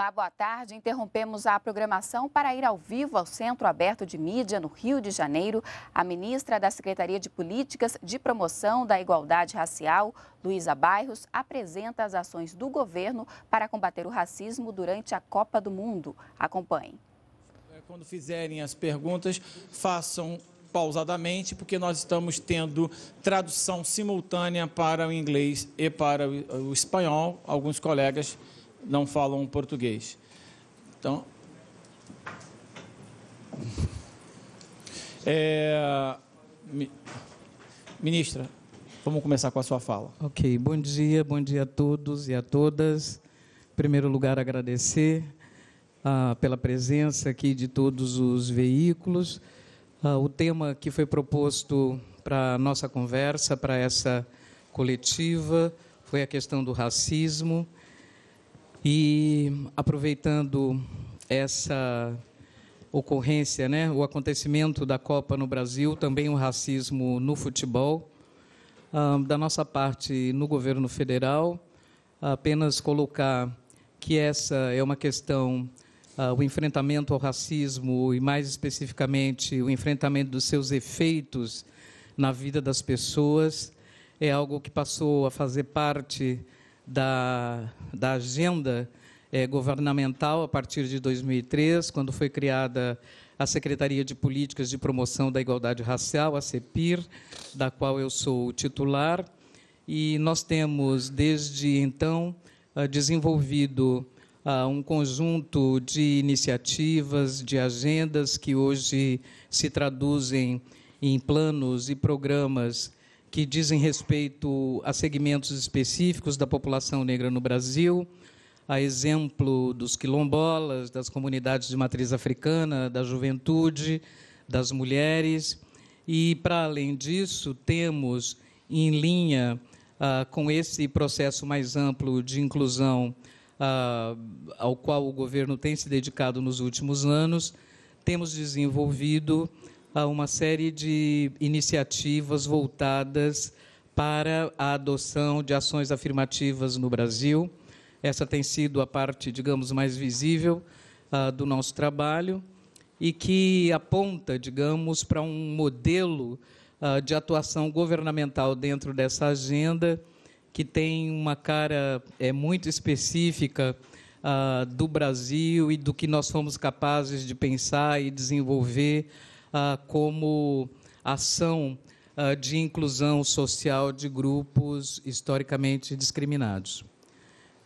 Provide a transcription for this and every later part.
Olá, boa tarde. Interrompemos a programação para ir ao vivo ao Centro Aberto de Mídia, no Rio de Janeiro. A ministra da Secretaria de Políticas de Promoção da Igualdade Racial, Luísa Bairros, apresenta as ações do governo para combater o racismo durante a Copa do Mundo. Acompanhe. Quando fizerem as perguntas, façam pausadamente, porque nós estamos tendo tradução simultânea para o inglês e para o espanhol. Alguns colegas não falam português. Então, é, ministra, vamos começar com a sua fala. Ok, bom dia, bom dia a todos e a todas. Em primeiro lugar, agradecer ah, pela presença aqui de todos os veículos. Ah, o tema que foi proposto para a nossa conversa, para essa coletiva, foi a questão do racismo. E aproveitando essa ocorrência, né, o acontecimento da Copa no Brasil, também o racismo no futebol, ah, da nossa parte no governo federal, apenas colocar que essa é uma questão, ah, o enfrentamento ao racismo e mais especificamente o enfrentamento dos seus efeitos na vida das pessoas, é algo que passou a fazer parte da, da agenda é, governamental a partir de 2003, quando foi criada a Secretaria de Políticas de Promoção da Igualdade Racial, a CEPIR, da qual eu sou titular, e nós temos, desde então, ah, desenvolvido uh, um conjunto de iniciativas, de agendas que hoje se traduzem em planos e programas que dizem respeito a segmentos específicos da população negra no Brasil, a exemplo dos quilombolas, das comunidades de matriz africana, da juventude, das mulheres. E, para além disso, temos em linha ah, com esse processo mais amplo de inclusão ah, ao qual o governo tem se dedicado nos últimos anos, temos desenvolvido a uma série de iniciativas voltadas para a adoção de ações afirmativas no Brasil. Essa tem sido a parte, digamos, mais visível uh, do nosso trabalho e que aponta, digamos, para um modelo uh, de atuação governamental dentro dessa agenda que tem uma cara é, muito específica uh, do Brasil e do que nós fomos capazes de pensar e desenvolver ah, como ação ah, de inclusão social de grupos historicamente discriminados.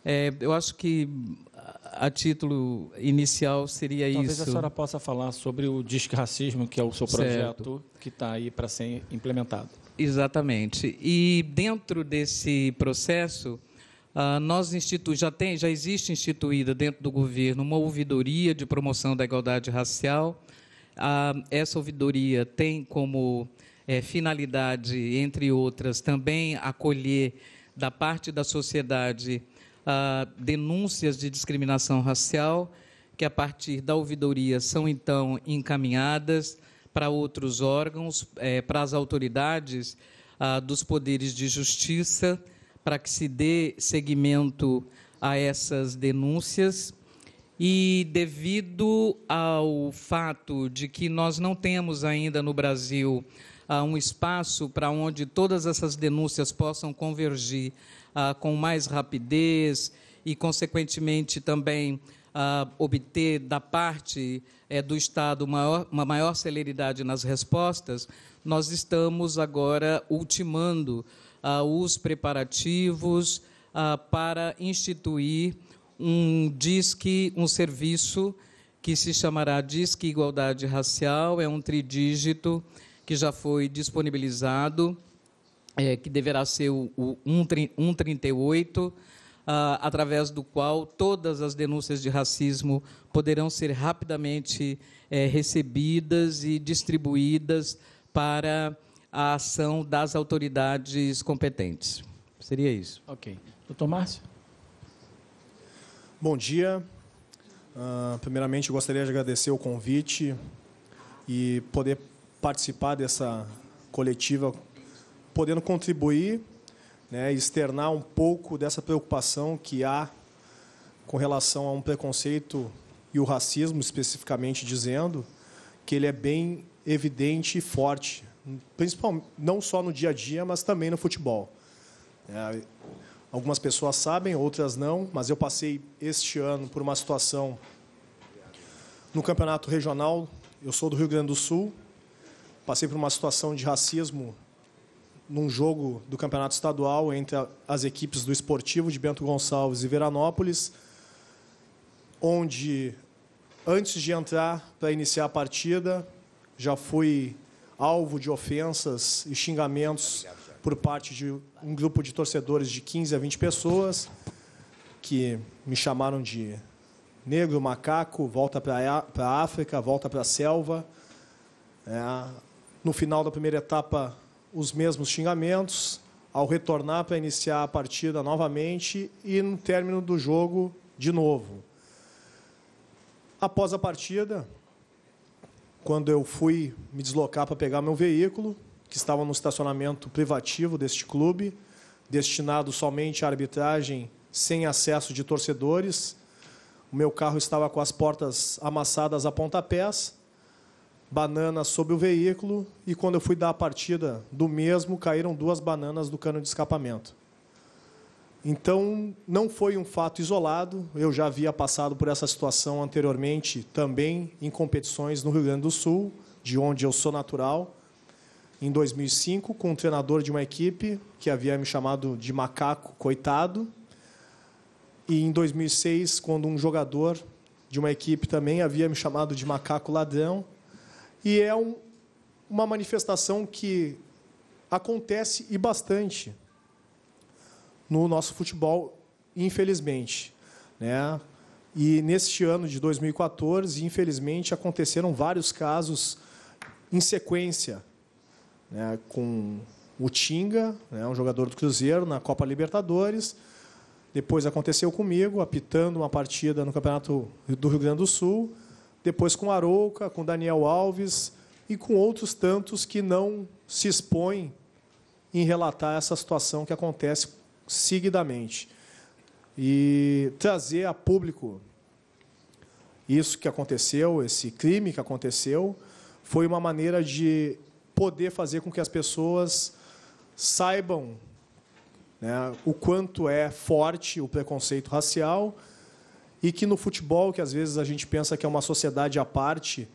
É, eu acho que a título inicial seria Talvez isso. Talvez a senhora possa falar sobre o Disque Racismo, que é o seu projeto certo. que está aí para ser implementado. Exatamente. E dentro desse processo, uh, nós institu já tem, já existe instituída dentro do governo uma ouvidoria de promoção da igualdade racial essa ouvidoria tem como é, finalidade, entre outras, também acolher da parte da sociedade denúncias de discriminação racial, que a partir da ouvidoria são então encaminhadas para outros órgãos, é, para as autoridades dos poderes de justiça, para que se dê seguimento a essas denúncias e devido ao fato de que nós não temos ainda no Brasil uh, um espaço para onde todas essas denúncias possam convergir uh, com mais rapidez e, consequentemente, também uh, obter da parte eh, do Estado maior, uma maior celeridade nas respostas, nós estamos agora ultimando os preparativos para instituir um disque, um serviço que se chamará Disque Igualdade Racial, é um tridígito que já foi disponibilizado, é, que deverá ser o, o 138, ah, através do qual todas as denúncias de racismo poderão ser rapidamente é, recebidas e distribuídas para a ação das autoridades competentes. Seria isso. Ok. Doutor Márcio? Bom dia. Uh, primeiramente, gostaria de agradecer o convite e poder participar dessa coletiva, podendo contribuir, né, externar um pouco dessa preocupação que há com relação a um preconceito e o racismo, especificamente dizendo, que ele é bem evidente e forte, principalmente não só no dia a dia, mas também no futebol. É, algumas pessoas sabem, outras não, mas eu passei este ano por uma situação no campeonato regional. Eu sou do Rio Grande do Sul, passei por uma situação de racismo num jogo do campeonato estadual entre as equipes do Esportivo de Bento Gonçalves e Veranópolis, onde antes de entrar para iniciar a partida já fui alvo de ofensas e xingamentos por parte de um grupo de torcedores de 15 a 20 pessoas que me chamaram de negro, macaco, volta para a África, volta para a selva. É, no final da primeira etapa, os mesmos xingamentos. Ao retornar para iniciar a partida novamente e no término do jogo, de novo. Após a partida, quando eu fui me deslocar para pegar meu veículo, que estava no estacionamento privativo deste clube, destinado somente à arbitragem sem acesso de torcedores, o meu carro estava com as portas amassadas a pontapés bananas sobre o veículo e quando eu fui dar a partida do mesmo, caíram duas bananas do cano de escapamento. Então, não foi um fato isolado, eu já havia passado por essa situação anteriormente, também em competições no Rio Grande do Sul, de onde eu sou natural, em 2005, com um treinador de uma equipe que havia me chamado de macaco coitado, e em 2006, quando um jogador de uma equipe também havia me chamado de macaco ladrão, e é um, uma manifestação que acontece e bastante no nosso futebol, infelizmente. Né? E neste ano de 2014, infelizmente, aconteceram vários casos em sequência, né? com o Tinga, né? um jogador do Cruzeiro, na Copa Libertadores. Depois aconteceu comigo, apitando uma partida no Campeonato do Rio Grande do Sul depois com Arouca, com Daniel Alves e com outros tantos que não se expõem em relatar essa situação que acontece seguidamente. E trazer a público isso que aconteceu, esse crime que aconteceu, foi uma maneira de poder fazer com que as pessoas saibam né, o quanto é forte o preconceito racial e que no futebol, que às vezes a gente pensa que é uma sociedade à parte,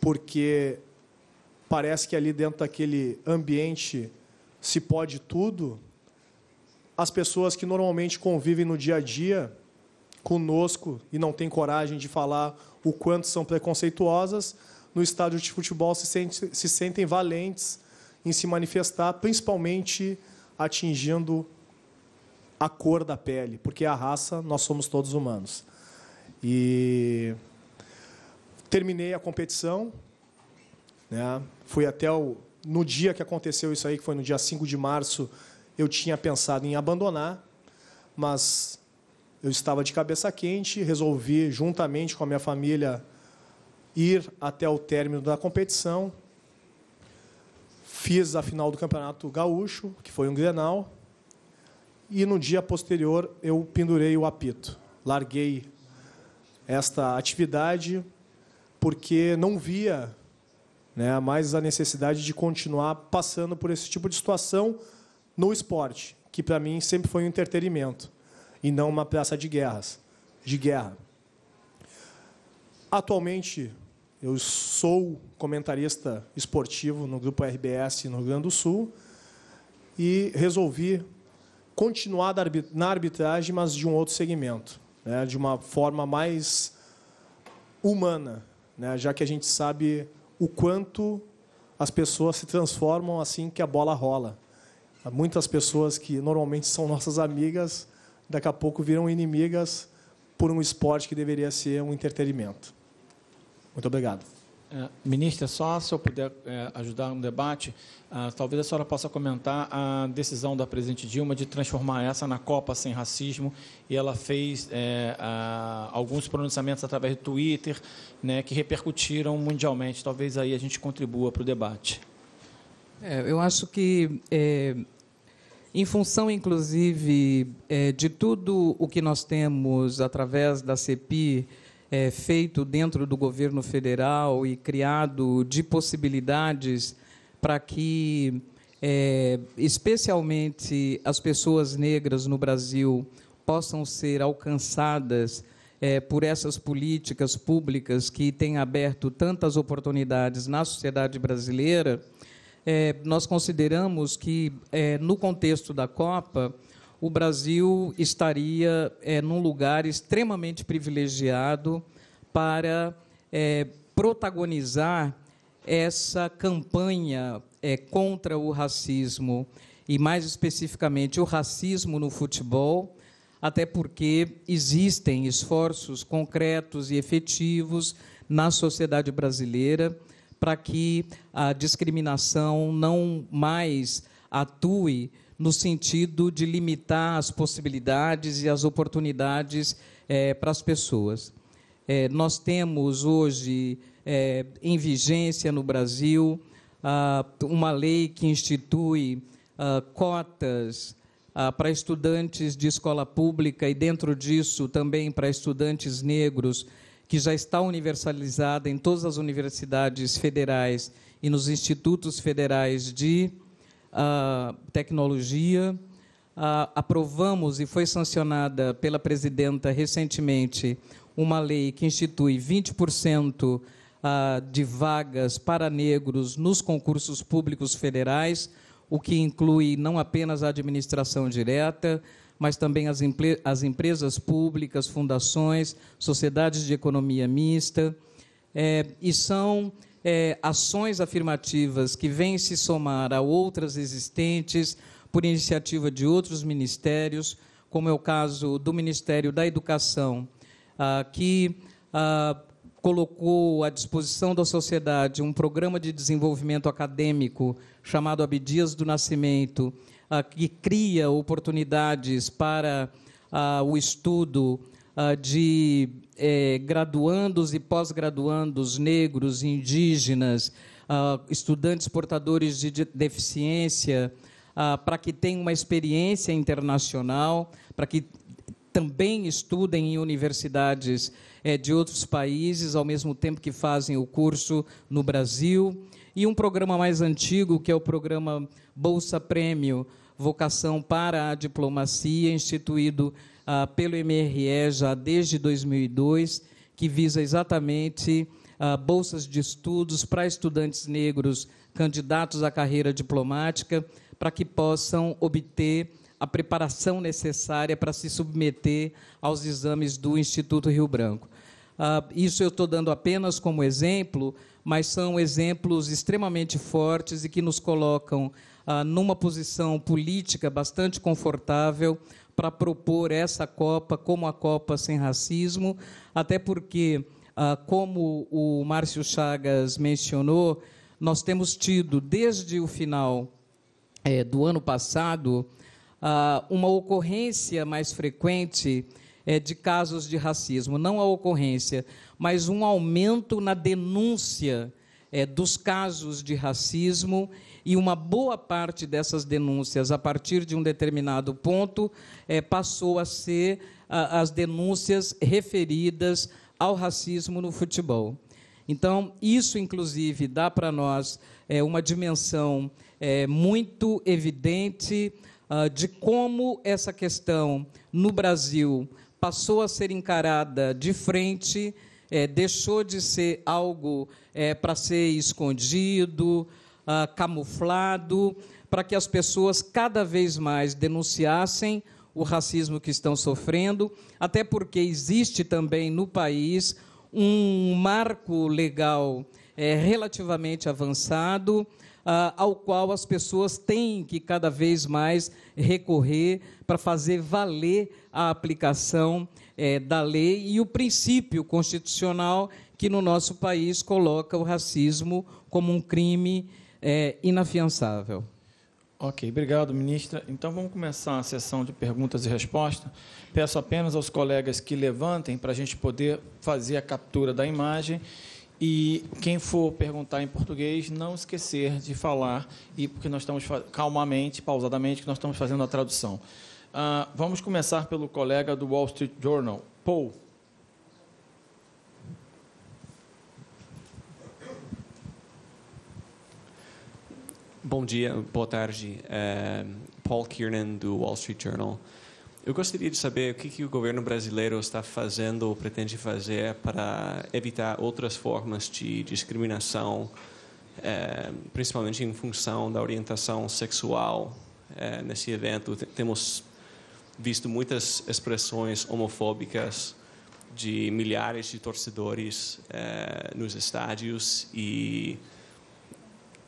porque parece que ali dentro daquele ambiente se pode tudo, as pessoas que normalmente convivem no dia a dia conosco e não têm coragem de falar o quanto são preconceituosas, no estádio de futebol se, sente, se sentem valentes em se manifestar, principalmente atingindo a cor da pele, porque a raça nós somos todos humanos. E terminei a competição, né? Fui até o no dia que aconteceu isso aí, que foi no dia 5 de março, eu tinha pensado em abandonar, mas eu estava de cabeça quente, resolvi juntamente com a minha família ir até o término da competição. Fiz a final do Campeonato Gaúcho, que foi um Grenal, e no dia posterior eu pendurei o apito. Larguei esta atividade porque não via né, mais a necessidade de continuar passando por esse tipo de situação no esporte, que para mim sempre foi um entretenimento e não uma praça de guerras, de guerra. Atualmente eu sou comentarista esportivo no grupo RBS no Rio Grande do Sul e resolvi continuar na arbitragem, mas de um outro segmento, né? de uma forma mais humana, né? já que a gente sabe o quanto as pessoas se transformam assim que a bola rola. Há muitas pessoas que normalmente são nossas amigas, daqui a pouco viram inimigas por um esporte que deveria ser um entretenimento. Muito obrigado. É, ministra, só se eu puder é, ajudar no debate, ah, talvez a senhora possa comentar a decisão da presidente Dilma de transformar essa na Copa Sem Racismo, e ela fez é, a, alguns pronunciamentos através do Twitter, né, que repercutiram mundialmente. Talvez aí a gente contribua para o debate. É, eu acho que, é, em função, inclusive, é, de tudo o que nós temos através da CEPI é, feito dentro do governo federal e criado de possibilidades para que, é, especialmente, as pessoas negras no Brasil possam ser alcançadas é, por essas políticas públicas que têm aberto tantas oportunidades na sociedade brasileira, é, nós consideramos que, é, no contexto da Copa, o Brasil estaria é, num lugar extremamente privilegiado para é, protagonizar essa campanha é, contra o racismo e, mais especificamente, o racismo no futebol, até porque existem esforços concretos e efetivos na sociedade brasileira para que a discriminação não mais atue no sentido de limitar as possibilidades e as oportunidades é, para as pessoas. É, nós temos hoje é, em vigência no Brasil ah, uma lei que institui ah, cotas ah, para estudantes de escola pública e, dentro disso, também para estudantes negros, que já está universalizada em todas as universidades federais e nos institutos federais de tecnologia. Aprovamos e foi sancionada pela presidenta recentemente uma lei que institui 20% uh, de vagas para negros nos concursos públicos federais o que inclui não apenas a administração direta, mas também as, as empresas públicas, fundações, sociedades de economia mista, é, e são é, ações afirmativas que vêm se somar a outras existentes por iniciativa de outros ministérios, como é o caso do Ministério da Educação, ah, que ah, colocou à disposição da sociedade um programa de desenvolvimento acadêmico chamado Abdias do Nascimento, ah, que cria oportunidades para ah, o estudo ah, de eh, graduandos e pós-graduandos negros, indígenas, estudantes portadores de deficiência, para que tenham uma experiência internacional, para que também estudem em universidades é, de outros países, ao mesmo tempo que fazem o curso no Brasil. E um programa mais antigo, que é o programa Bolsa Prêmio Vocação para a Diplomacia, instituído ah, pelo MRE já desde 2002, que visa exatamente ah, bolsas de estudos para estudantes negros candidatos à carreira diplomática, para que possam obter a preparação necessária para se submeter aos exames do Instituto Rio Branco. Uh, isso eu estou dando apenas como exemplo, mas são exemplos extremamente fortes e que nos colocam uh, numa posição política bastante confortável para propor essa Copa como a Copa sem racismo, até porque, uh, como o Márcio Chagas mencionou, nós temos tido, desde o final é, do ano passado, uma ocorrência mais frequente é, de casos de racismo, não a ocorrência, mas um aumento na denúncia é, dos casos de racismo e uma boa parte dessas denúncias, a partir de um determinado ponto, é, passou a ser a, as denúncias referidas ao racismo no futebol. Então, isso, inclusive, dá para nós é, uma dimensão é, muito evidente uh, de como essa questão no Brasil passou a ser encarada de frente, é, deixou de ser algo para ser escondido, ah, camuflado, para que as pessoas cada vez mais denunciassem o racismo que estão sofrendo, até porque existe também no país um marco legal é, relativamente avançado, ah, ao qual as pessoas têm que cada vez mais recorrer para fazer valer a aplicação é, da lei e o princípio constitucional que no nosso país coloca o racismo como um crime é, inafiançável. Ok, obrigado, ministra. Então vamos começar a sessão de perguntas e respostas. Peço apenas aos colegas que levantem para a gente poder fazer a captura da imagem E quem for perguntar em português, não esquecer de falar, e porque nós estamos calmamente, pausadamente, que nós estamos fazendo a tradução. Uh, vamos começar pelo colega do Wall Street Journal, Paul. Bom dia, boa tarde. É Paul Kiernan, do Wall Street Journal. Eu gostaria de saber o que, que o governo brasileiro está fazendo ou pretende fazer para evitar outras formas de discriminação, é, principalmente em função da orientação sexual. É, nesse evento, temos visto muitas expressões homofóbicas de milhares de torcedores nos estádios e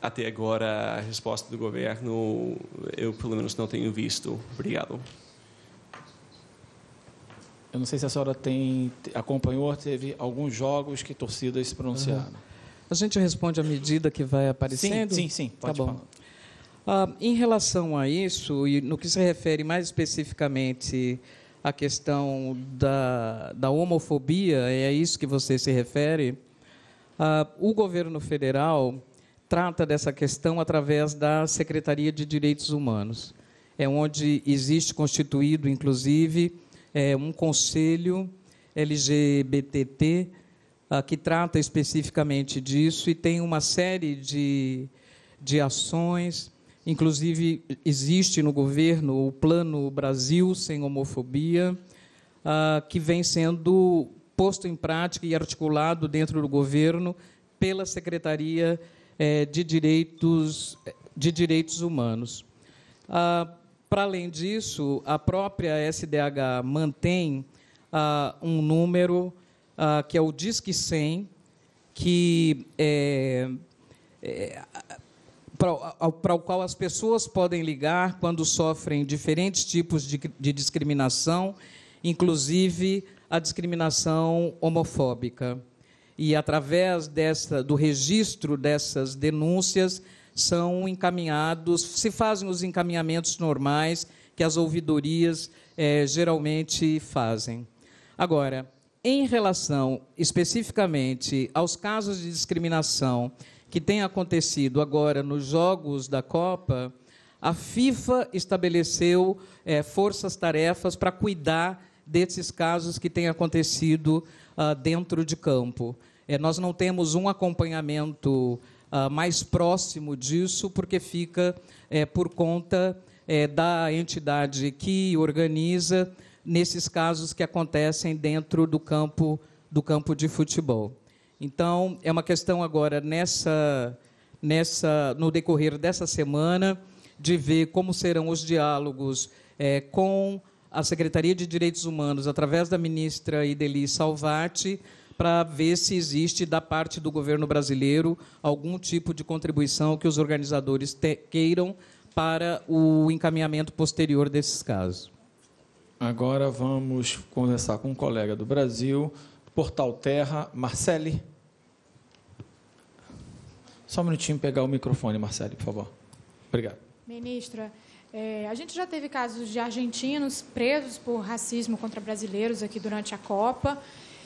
até agora a resposta do governo eu pelo menos não tenho visto. Obrigado. Eu não sei se a senhora tem acompanhou, teve alguns jogos que torcidas se pronunciaram. Uhum. A gente responde à medida que vai aparecendo? Sim, sim, sim. Pode tá bom. Ah, em relação a isso, e no que se refere mais especificamente à questão da, da homofobia, é a isso que você se refere, ah, o governo federal trata dessa questão através da Secretaria de Direitos Humanos. É onde existe constituído, inclusive, é, um conselho LGBTT uh, que trata especificamente disso e tem uma série de, de ações. Inclusive, existe no governo o Plano Brasil Sem Homofobia, uh, que vem sendo posto em prática e articulado dentro do governo pela Secretaria eh, de, Direitos, de Direitos Humanos. Uh, para além disso, a própria SDH mantém ah, um número ah, que é o Disque 100, que é, é, para o qual as pessoas podem ligar quando sofrem diferentes tipos de, de discriminação, inclusive a discriminação homofóbica. E através dessa, do registro dessas denúncias, são encaminhados, se fazem os encaminhamentos normais que as ouvidorias é, geralmente fazem. Agora, em relação especificamente aos casos de discriminação que têm acontecido agora nos Jogos da Copa, a FIFA estabeleceu é, forças-tarefas para cuidar desses casos que têm acontecido ah, dentro de campo. É, nós não temos um acompanhamento uh, mais próximo disso, porque fica é, por conta é, da entidade que organiza nesses casos que acontecem dentro do campo do campo de futebol. Então é uma questão agora nessa nessa no decorrer dessa semana de ver como serão os diálogos é, com a Secretaria de Direitos Humanos através da ministra Ideli Salvati para ver se existe, da parte do governo brasileiro, algum tipo de contribuição que os organizadores te, queiram para o encaminhamento posterior desses casos. Agora vamos conversar com um colega do Brasil, Portal Terra, Marcele. Só um minutinho pegar o microfone, Marcele, por favor. Obrigado. Ministra, é, a gente já teve casos de argentinos presos por racismo contra brasileiros aqui durante a Copa.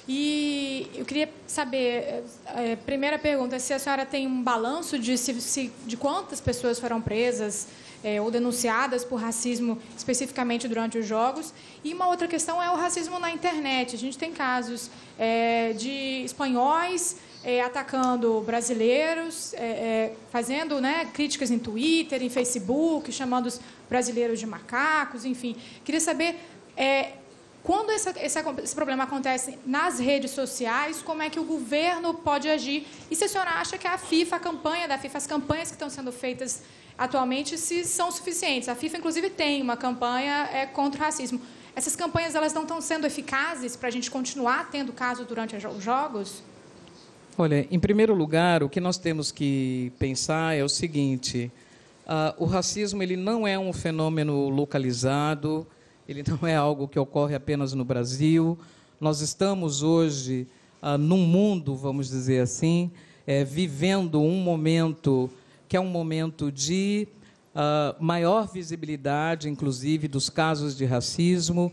E eu queria saber, é, primeira pergunta, se a senhora tem um balanço de, se, se, de quantas pessoas foram presas é, ou denunciadas por racismo especificamente durante os jogos. E uma outra questão é o racismo na internet. A gente tem casos é, de espanhóis é, atacando brasileiros, é, é, fazendo né, críticas em Twitter, em Facebook, chamando os brasileiros de macacos, enfim. Queria saber quando esse, esse, esse, problema acontece nas redes sociais, como é que o governo pode agir? E se a senhora acha que a FIFA, a campanha da FIFA, as campanhas que estão sendo feitas atualmente, se são suficientes? A FIFA, inclusive, tem uma campanha é, contra o racismo. Essas campanhas elas não estão sendo eficazes para a gente continuar tendo casos durante os jogos? Olha, em primeiro lugar, o que nós temos que pensar é o seguinte: uh, o racismo ele não é um fenômeno localizado ele não é algo que ocorre apenas no Brasil. Nós estamos hoje ah, num mundo, vamos dizer assim, é, vivendo um momento que é um momento de ah, maior visibilidade, inclusive, dos casos de racismo.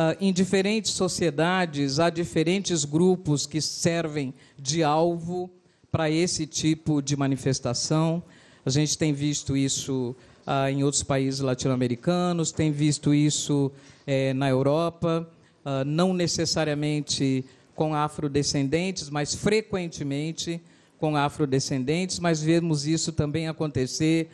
Ah, em diferentes sociedades, há diferentes grupos que servem de alvo. para esse tipo de manifestação. A gente tem visto isso ah, em outros países latino-americanos, tem visto isso eh, na Europa, ah, não necessariamente com afrodescendentes, mas frequentemente com afrodescendentes, mas vemos isso também acontecer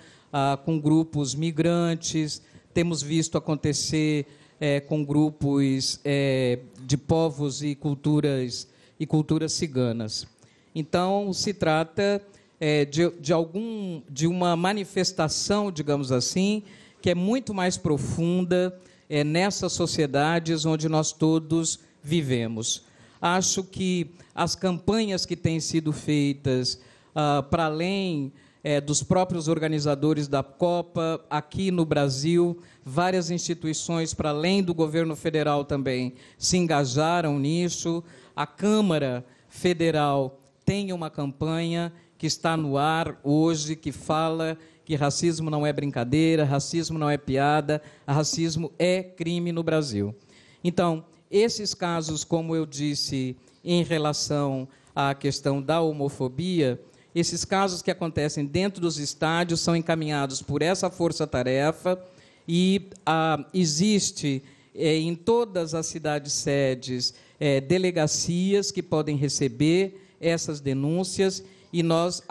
com grupos migrantes, temos visto acontecer eh, com grupos eh, de povos e culturas e culturas ciganas. Então se trata é, de, de, algum, de uma manifestação, digamos assim, que é muito mais profunda é, nessas sociedades onde nós todos vivemos. Acho que as campanhas que têm sido feitas ah, para além é, dos próprios organizadores da Copa, aqui no Brasil, várias instituições, para além do governo federal também, se engajaram nisso. A Câmara Federal tem uma campanha que está no ar hoje, que fala que racismo não é brincadeira, racismo não é piada, racismo é crime no Brasil. Então, esses casos, como eu disse, em relação à questão da homofobia, esses casos que acontecem dentro dos estádios são encaminhados por essa força-tarefa e ah, existe é, em todas as cidades sedes é, delegacias que podem receber essas denúncias e nós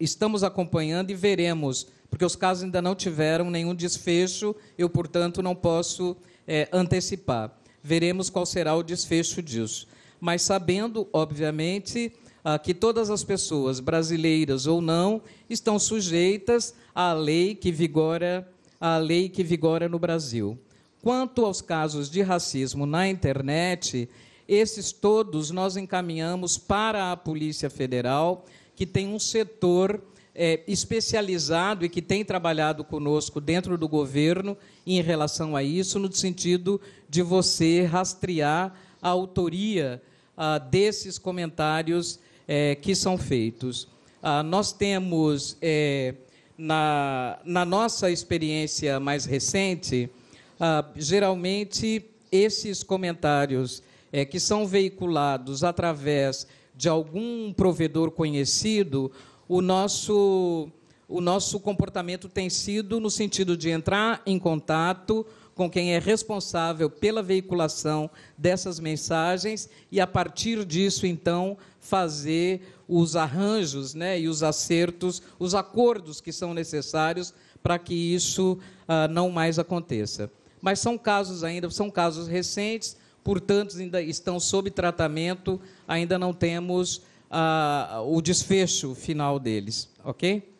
estamos acompanhando e veremos, porque os casos ainda não tiveram nenhum desfecho, eu, portanto, não posso é, antecipar. Veremos qual será o desfecho disso. Mas sabendo, obviamente, ah, que todas as pessoas, brasileiras ou não, estão sujeitas à lei que vigora, à lei que vigora no Brasil. Quanto aos casos de racismo na internet, esses todos nós encaminhamos para a Polícia Federal que tem um setor é, especializado e que tem trabalhado conosco dentro do governo em relação a isso, no sentido de você rastrear a autoria ah, desses comentários é, que são feitos. Ah, nós temos, é, na, na, nossa experiência mais recente, ah, geralmente esses comentários é, que são veiculados através de algum provedor conhecido, o nosso, o nosso comportamento tem sido no sentido de entrar em contato com quem é responsável pela veiculação dessas mensagens e, a partir disso, então, fazer os arranjos né, e os acertos, os acordos que são necessários para que isso ah, não mais aconteça. Mas são casos ainda, são casos recentes, portanto, ainda estão sob tratamento, ainda não temos ah, o desfecho final deles, ok?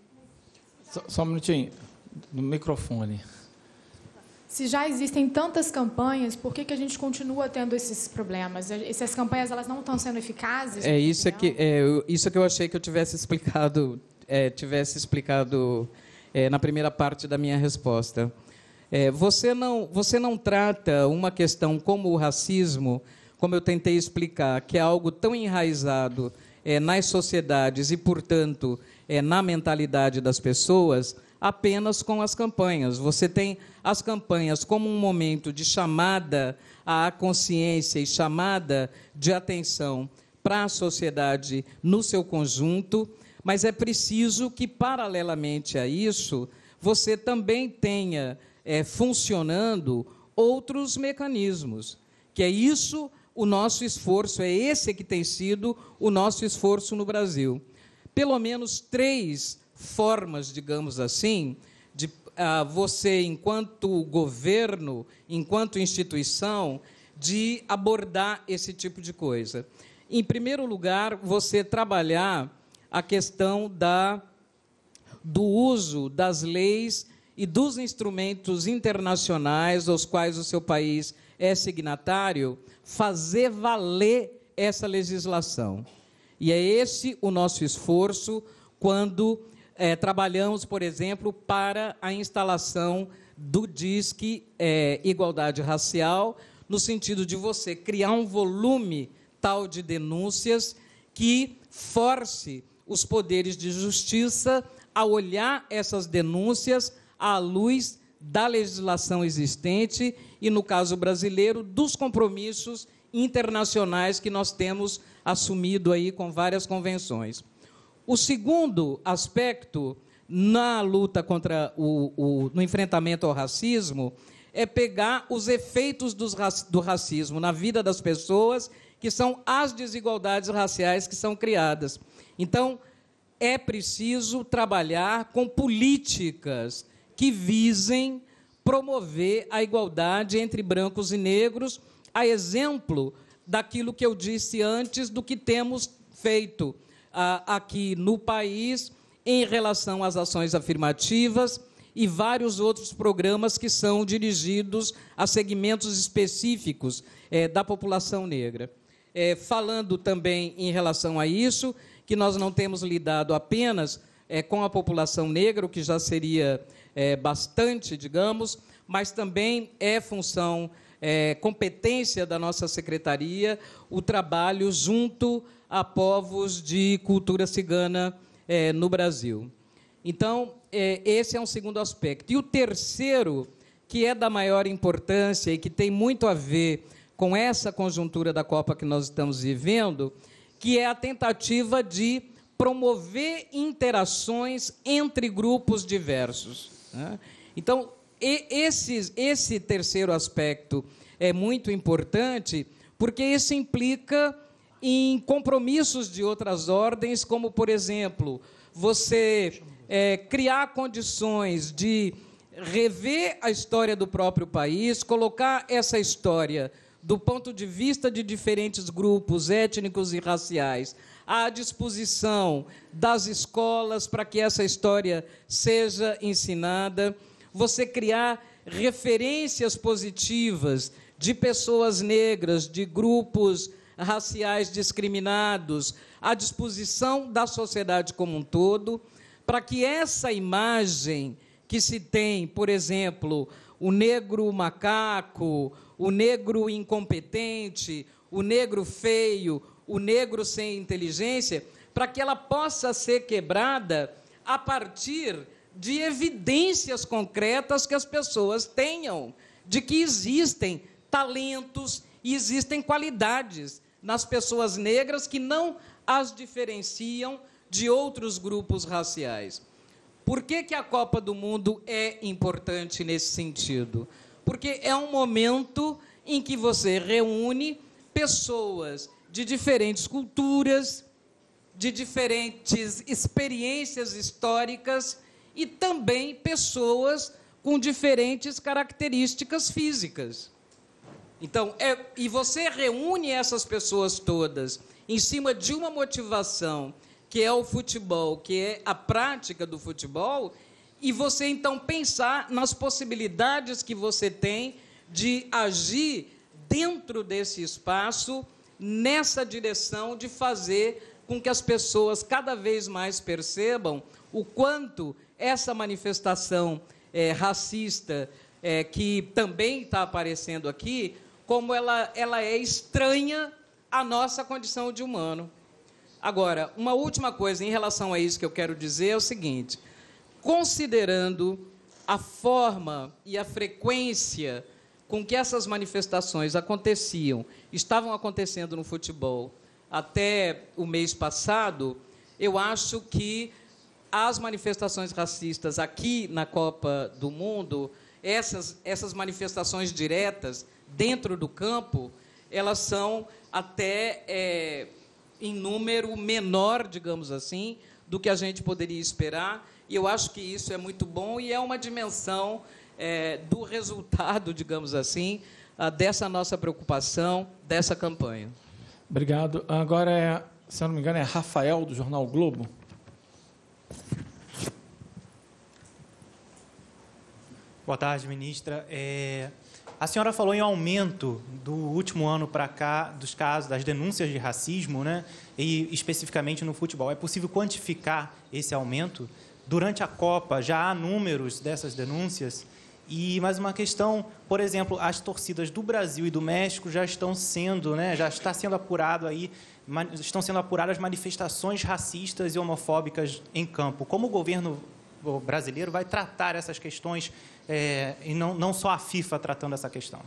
Só, só um minutinho, no microfone. Se já existem tantas campanhas, por que, que a gente continua tendo esses problemas? Essas campanhas elas não estão sendo eficazes? É isso é que é, isso que eu achei que eu tivesse explicado é, tivesse explicado é, na primeira parte da minha resposta. É, você, não, você não trata uma questão como o racismo, como eu tentei explicar, que é algo tão enraizado é, nas sociedades e, portanto, é, na mentalidade das pessoas, apenas com as campanhas. Você tem as campanhas como um momento de chamada à consciência e chamada de atenção para a sociedade no seu conjunto, mas é preciso que, paralelamente a isso, você também tenha é, funcionando outros mecanismos. Que é isso o nosso esforço, é esse que tem sido o nosso esforço no Brasil. Pelo menos três formas, digamos assim, de ah, você, enquanto governo, enquanto instituição, de abordar esse tipo de coisa. Em primeiro lugar, você trabalhar a questão da, do uso das leis e dos instrumentos internacionais aos quais o seu país é signatário, fazer valer essa legislação. E é esse o nosso esforço quando é, trabalhamos, por exemplo, para a instalação do DISC é, Igualdade Racial, no sentido de você criar um volume tal de denúncias que force os poderes de justiça a olhar essas denúncias à luz da legislação existente e, no caso brasileiro, dos compromissos internacionais que nós temos assumido aí com várias convenções. O segundo aspecto na luta contra o, o no enfrentamento ao racismo é pegar os efeitos do, do racismo na vida das pessoas, que são as desigualdades raciais que são criadas. Então, é preciso trabalhar com políticas que visem promover a igualdade entre brancos e negros, a exemplo daquilo que eu disse antes do que temos feito ah, aqui no país em relação às ações afirmativas e vários outros programas que são dirigidos a segmentos específicos é, da população negra. É, falando também em relação a isso, que nós não temos lidado apenas é, com a população negra, o que já seria é, bastante, digamos, mas também é função, é, competência da nossa secretaria o trabalho junto a povos de cultura cigana é, no Brasil. Então, é, esse é um segundo aspecto. E o terceiro, que é da maior importância e que tem muito a ver com essa conjuntura da Copa que nós estamos vivendo, que é a tentativa de promover interações entre grupos diversos. Né? Então, esse, esse terceiro aspecto é muito importante, porque isso implica em compromissos de outras ordens, como, por exemplo, você é, criar condições de rever a história do próprio país, colocar essa história do ponto de vista de diferentes grupos étnicos e raciais à disposição das escolas para que essa história seja ensinada, você criar referências positivas de pessoas negras, de grupos raciais discriminados, à disposição da sociedade como um todo, para que essa imagem que se tem, por exemplo, o negro macaco, o negro incompetente, o negro feio, o negro sem inteligência, para que ela possa ser quebrada a partir de evidências concretas que as pessoas tenham de que existem talentos e existem qualidades nas pessoas negras que não as diferenciam de outros grupos raciais. Por que, que a Copa do Mundo é importante nesse sentido? Porque é um momento em que você reúne pessoas de diferentes culturas, de diferentes experiências históricas e também pessoas com diferentes características físicas. Então, é, e você reúne essas pessoas todas em cima de uma motivação que é o futebol, que é a prática do futebol, e você então pensar nas possibilidades que você tem de agir dentro desse espaço, nessa direção de fazer com que as pessoas cada vez mais percebam o quanto essa manifestação é, racista é, que também está aparecendo aqui como ela, ela é estranha à nossa condição de humano. Agora, uma última coisa em relação a isso que eu quero dizer é o seguinte: considerando a forma e a frequência com que essas manifestações aconteciam, estavam acontecendo no futebol até o mês passado, eu acho que as manifestações racistas aqui na Copa do Mundo, essas, essas manifestações diretas, dentro do campo, elas são até é, em número menor, digamos assim, do que a gente poderia esperar. E eu acho que isso é muito bom e é uma dimensão é, do resultado, digamos assim, dessa nossa preocupação, dessa campanha. Obrigado. Agora, é, se eu não me engano, é Rafael, do Jornal Globo. Boa tarde, ministra. É, a senhora falou em aumento do último ano para cá dos casos, das denúncias de racismo, né? E especificamente no futebol. É possível quantificar esse aumento? Durante a Copa já há números dessas denúncias? E mais uma questão, por exemplo, as torcidas do Brasil e do México já estão sendo, né, já está sendo apurado aí, estão sendo apuradas manifestações racistas e homofóbicas em campo. Como o governo brasileiro vai tratar essas questões é, e não, não só a FIFA tratando essa questão.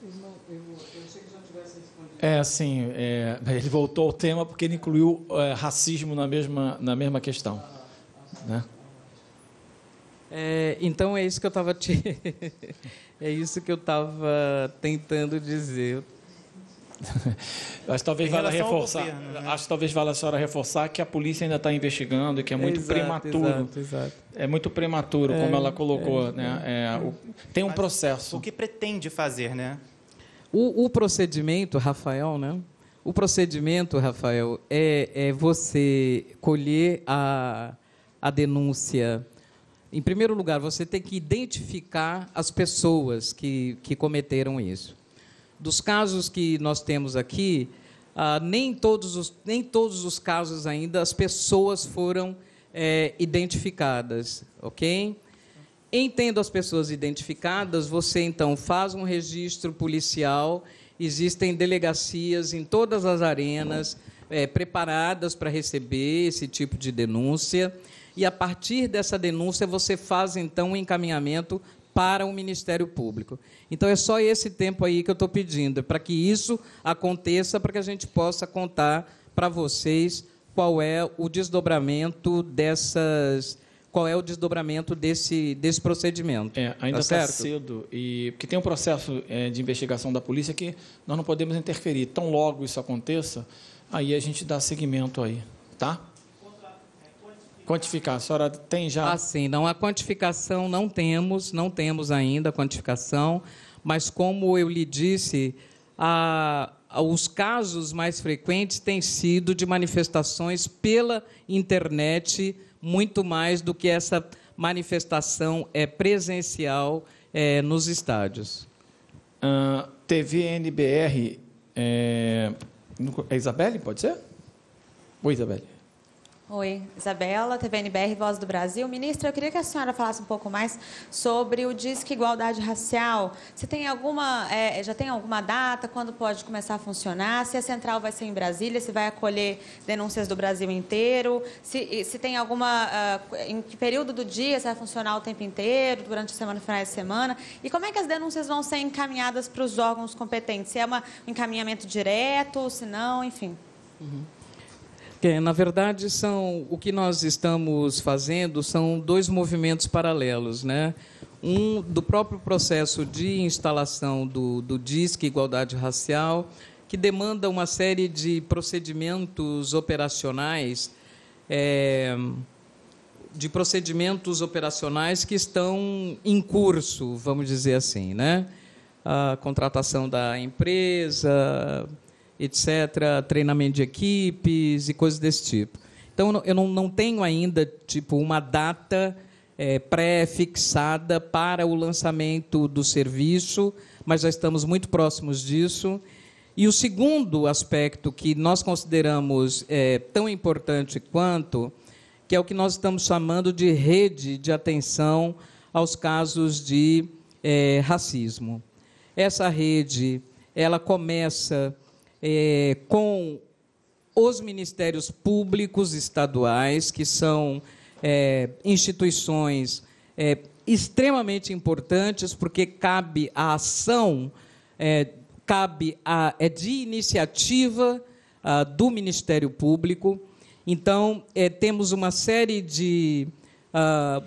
Eu, eu, eu achei que já tivesse respondido. É, assim, é, ele voltou ao tema porque ele incluiu é, racismo na mesma, na mesma questão. Né? É, então é isso que eu estava te... é isso que eu estava tentando dizer. acho que talvez valha reforçar. Governo, né? Acho que talvez valha a senhora reforçar que a polícia ainda está investigando e que é muito exato, prematuro. Exato, exato. É muito prematuro, como é, ela colocou. É, né? É, o, tem um processo. O que pretende fazer, né? O, o, procedimento, Rafael, né? O procedimento, Rafael, é, é você colher a, a denúncia. Em primeiro lugar, você tem que identificar as pessoas que, que cometeram isso dos casos que nós temos aqui, ah, nem, todos os, nem todos os casos ainda as pessoas foram é, identificadas, ok? Entendo as pessoas identificadas, você então faz um registro policial, existem delegacias em todas as arenas é, preparadas para receber esse tipo de denúncia, e a partir dessa denúncia você faz então um encaminhamento para o Ministério Público. Então é só esse tempo aí que eu estou pedindo, para que isso aconteça, para que a gente possa contar para vocês qual é o desdobramento dessas qual é o desdobramento desse, desse procedimento. É, ainda está tá cedo, e, porque tem um processo é, de investigação da polícia que nós não podemos interferir. Tão logo isso aconteça, aí a gente dá seguimento aí, tá? Quantificar, a senhora tem já? Ah, sim, não, a quantificação não temos, não temos ainda a quantificação, mas como eu lhe disse, a, os casos mais frequentes têm sido de manifestações pela internet, muito mais do que essa manifestação é, presencial é, nos estádios. Uh, TV NBR, é, é Isabelle, pode ser? Oi, Isabelle. Oi, Isabela, TVNBR, Voz do Brasil. Ministra, eu queria que a senhora falasse um pouco mais sobre o Disque Igualdade Racial. Se tem alguma, é, já tem alguma data, quando pode começar a funcionar? Se a central vai ser em Brasília, se vai acolher denúncias do Brasil inteiro? Se, se tem alguma, uh, em que período do dia, se vai funcionar o tempo inteiro, durante a semana, de semana? E como é que as denúncias vão ser encaminhadas para os órgãos competentes? Se é uma, um encaminhamento direto, se não, enfim. Uhum. É, na verdade, são o que nós estamos fazendo são dois movimentos paralelos, né? Um do próprio processo de instalação do, do DISC Igualdade Racial, que demanda uma série de procedimentos operacionais, é, de procedimentos operacionais que estão em curso, vamos dizer assim, né? A contratação da empresa, etc., treinamento de equipes e coisas desse tipo. Então, eu não, não tenho ainda tipo uma data é, pré-fixada para o lançamento do serviço, mas já estamos muito próximos disso. E o segundo aspecto que nós consideramos é, tão importante quanto, que é o que nós estamos chamando de rede de atenção aos casos de é, racismo. Essa rede, ela começa é, com os ministérios públicos estaduais, que são é, instituições é, extremamente importantes, porque cabe a ação, é, cabe a, é de iniciativa a, do Ministério Público. Então, é, temos uma série de a,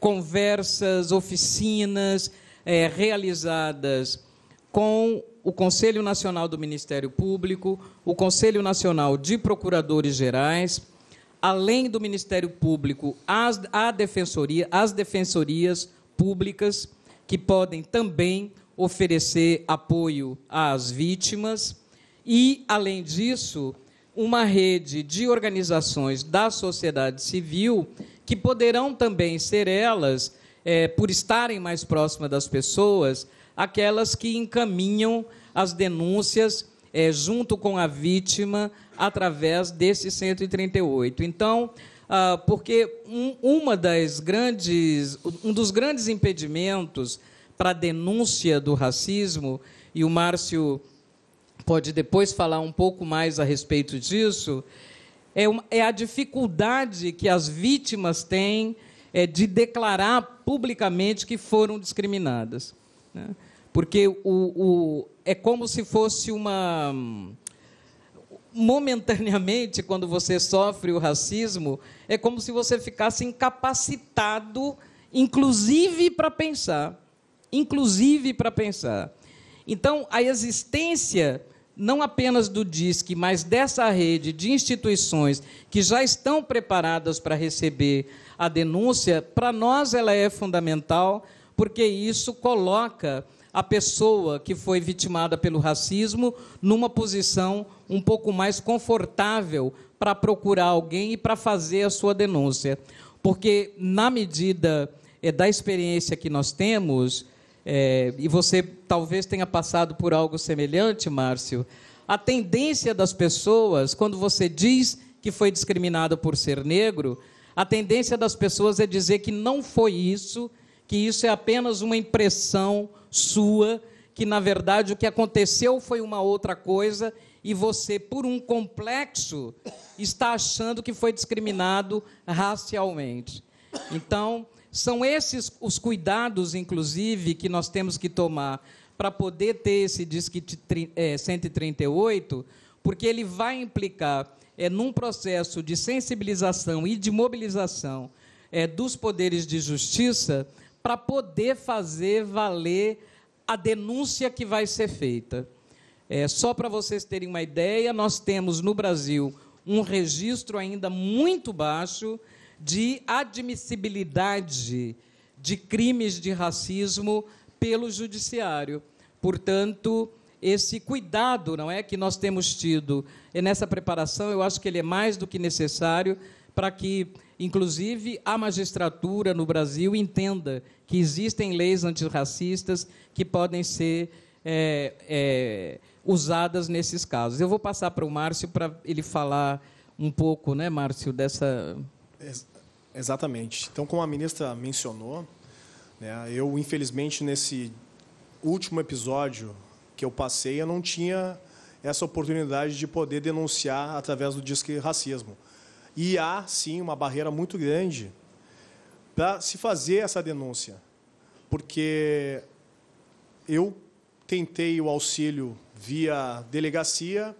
conversas, oficinas é, realizadas com o Conselho Nacional do Ministério Público, o Conselho Nacional de Procuradores Gerais, além do Ministério Público, as, a defensoria, as defensorias públicas, que podem também oferecer apoio às vítimas, e, além disso, uma rede de organizações da sociedade civil que poderão também ser elas, é, por estarem mais próximas das pessoas, aquelas que encaminham as denúncias é, junto com a vítima através desse 138. Então, ah, porque um, uma das grandes, um dos grandes impedimentos para a denúncia do racismo, e o Márcio pode depois falar um pouco mais a respeito disso, é, uma, é a dificuldade que as vítimas têm é, de declarar publicamente que foram discriminadas. Né? Porque o, o, é como se fosse uma. Momentaneamente, quando você sofre o racismo, é como se você ficasse incapacitado, inclusive para pensar. Inclusive para pensar. Então, a existência não apenas do DISC, mas dessa rede de instituições que já estão preparadas para receber a denúncia, para nós ela é fundamental, porque isso coloca a pessoa que foi vitimada pelo racismo numa posição um pouco mais confortável para procurar alguém e para fazer a sua denúncia. Porque, na medida é, da experiência que nós temos, é, e você talvez tenha passado por algo semelhante, Márcio, a tendência das pessoas, quando você diz que foi discriminado por ser negro, a tendência das pessoas é dizer que não foi isso, que isso é apenas uma impressão sua, que na verdade o que aconteceu foi uma outra coisa e você, por um complexo, está achando que foi discriminado racialmente. Então, são esses os cuidados, inclusive, que nós temos que tomar para poder ter esse DISC 138, é, porque ele vai implicar é, num processo de sensibilização e de mobilização é, dos poderes de justiça para poder fazer valer a denúncia que vai ser feita. É, só para vocês terem uma ideia, nós temos no Brasil um registro ainda muito baixo de admissibilidade de crimes de racismo pelo judiciário. Portanto, esse cuidado, não é, que nós temos tido nessa preparação, eu acho que ele é mais do que necessário para que, inclusive, a magistratura no Brasil entenda que existem leis antirracistas que podem ser é, é, usadas nesses casos. Eu vou passar para o Márcio para ele falar um pouco, né, Márcio, dessa Exatamente. Então, como a ministra mencionou, né, eu, infelizmente, nesse último episódio que eu passei, eu não tinha essa oportunidade de poder denunciar através do Disque Racismo. E há, sim, uma barreira muito grande para se fazer essa denúncia, porque eu tentei o auxílio via delegacia,